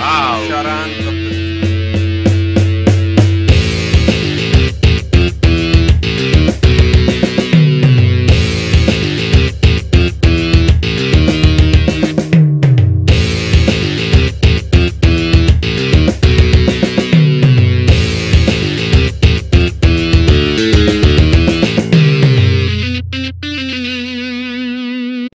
Wow. Charan